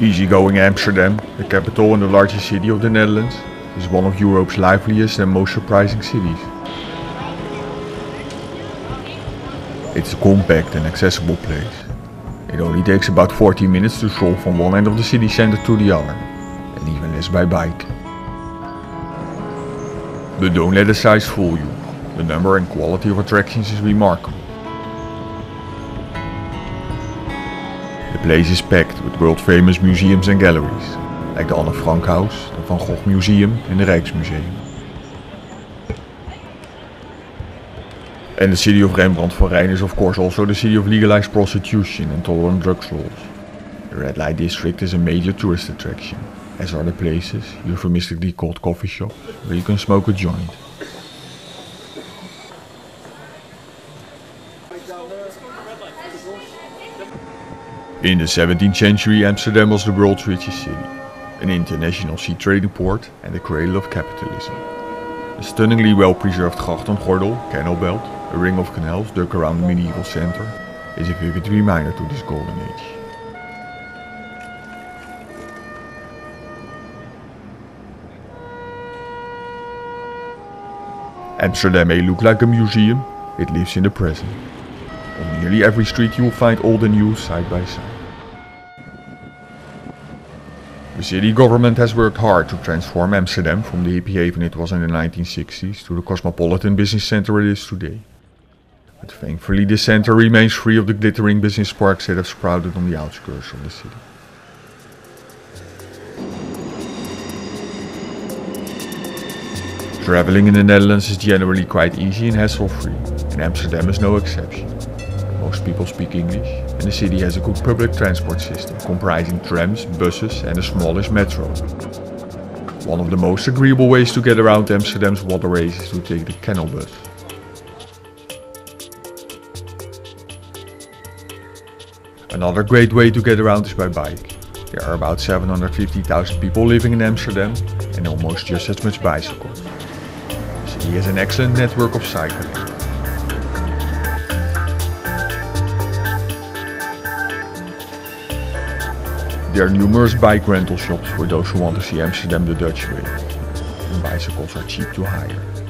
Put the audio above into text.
Easygoing Amsterdam, the capital and the largest city of the Netherlands, is one of Europe's liveliest and most surprising cities. It's a compact and accessible place. It only takes about 40 minutes to stroll from one end of the city center to the other, and even less by bike. But don't let the size fool you. The number and quality of attractions is remarkable. Place is packed with world famous museums and galleries, like the Anne Frank House, the Van Gogh Museum and the Rijksmuseum. And the city of Rembrandt van Rijn is of course also the city of legalized prostitution and tolerant drugs laws. The red light district is a major tourist attraction, as are the places, euphemistically called coffee shops, where you can smoke a joint. In the 17th century, Amsterdam was the world's richest city, an international sea trading port and the cradle of capitalism. The stunningly well-preserved Grachtengordel, Canal Belt, a ring of canals dug around the medieval center, is a vivid reminder to this golden age. Amsterdam may look like a museum, it lives in the present. On nearly every street you will find old and new side by side. The city government has worked hard to transform Amsterdam from the hippie haven it was in the 1960s to the cosmopolitan business center it is today. But thankfully the center remains free of the glittering business parks that have sprouted on the outskirts of the city. Traveling in the Netherlands is generally quite easy and hassle-free, and Amsterdam is no exception. Most people speak English, and the city has a good public transport system comprising trams, buses and a smallish metro. One of the most agreeable ways to get around Amsterdam's waterways is to take the canal bus. Another great way to get around is by bike. There are about 750,000 people living in Amsterdam and almost just as much bicycles. The city has an excellent network of cycling. There are numerous bike rental shops for those who want to see Amsterdam the Dutch way. And bicycles are cheap to hire.